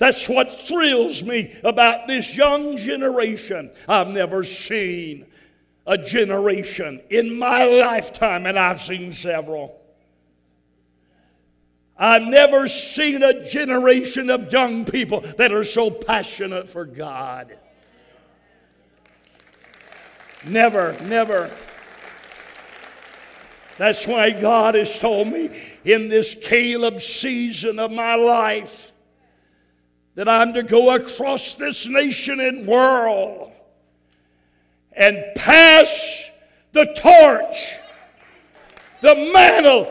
That's what thrills me about this young generation. I've never seen a generation in my lifetime, and I've seen several. I've never seen a generation of young people that are so passionate for God. Never, never. That's why God has told me in this Caleb season of my life that I'm to go across this nation and world and pass the torch, the mantle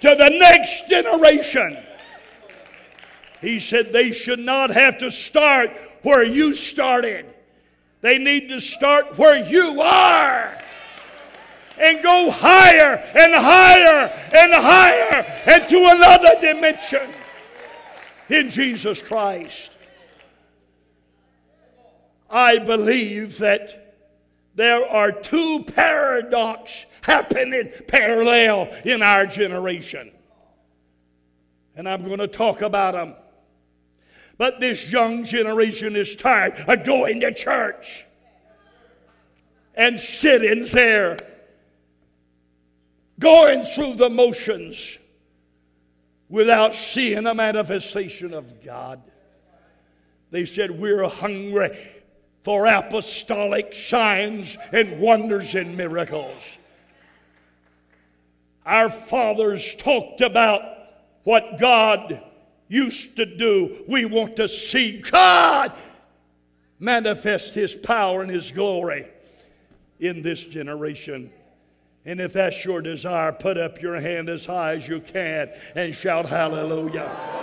to the next generation. He said they should not have to start where you started. They need to start where you are and go higher and higher and higher and to another dimension in Jesus Christ. I believe that there are two paradoxes happening parallel in our generation. And I'm going to talk about them. But this young generation is tired of going to church and sitting there going through the motions without seeing a manifestation of God. They said, We're hungry for apostolic signs and wonders and miracles. Our fathers talked about what God used to do. We want to see God manifest His power and His glory in this generation. And if that's your desire, put up your hand as high as you can and shout hallelujah.